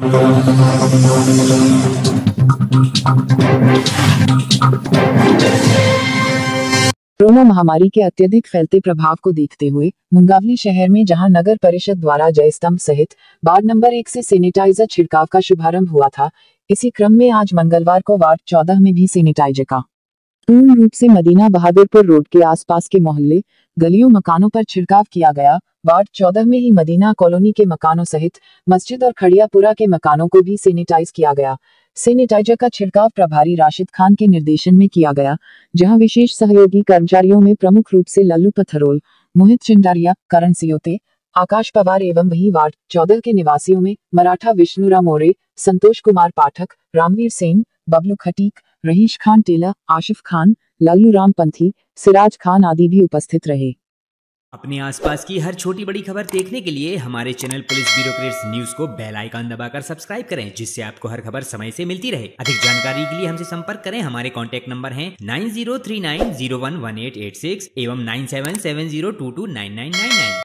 Corona महामारी के अत्यधिक फैलते प्रभाव को देखते हुए मुंगावली शहर में जहाँ नगर परिषद द्वारा जय स्तंभ सहित वार्ड नंबर एक से सैनिटाइजर छिड़काव का शुभारंभ हुआ था, इसी क्रम में आज मंगलवार को वार्ड चौदह में भी सैनिटाइजर का पूर्ण रूप से मदीना बहादुरपुर रोड के आसपास के मोहल्ले, गलियों मकानों पर छिड़काव किया गया। वार्ड चौदह में ही मदीना कॉलोनी के मकानों सहित मस्जिद और खड़ियापुरा के मकानों को भी सैनिटाइज किया गया। सैनिटाइजर का छिड़काव प्रभारी राशिद खान के निर्देशन में किया गया, जहाँ विशेष सहयोगी कर्मचारियों में प्रमुख रूप से लल्लू पथरोल, मोहित चिंडारिया, करण सियोते, आकाश पवार एवं वही वार्ड चौदह के निवासियों में मराठा विष्णुराम मोरे संतोष कुमार पाठक, रामवीर सेन, बबलू खटीक रहीश खान टेला आशिफ खान, लालू राम पंथी सिराज खान आदि भी उपस्थित रहे। अपने आसपास की हर छोटी बड़ी खबर देखने के लिए हमारे चैनल पुलिस ब्यूरो न्यूज़ को बेल आइकन दबाकर सब्सक्राइब करें, जिससे आपको हर खबर समय से मिलती रहे। अधिक जानकारी के लिए हमसे संपर्क करें। हमारे कॉन्टैक्ट नंबर हैं 9039011886 एवं 9770229999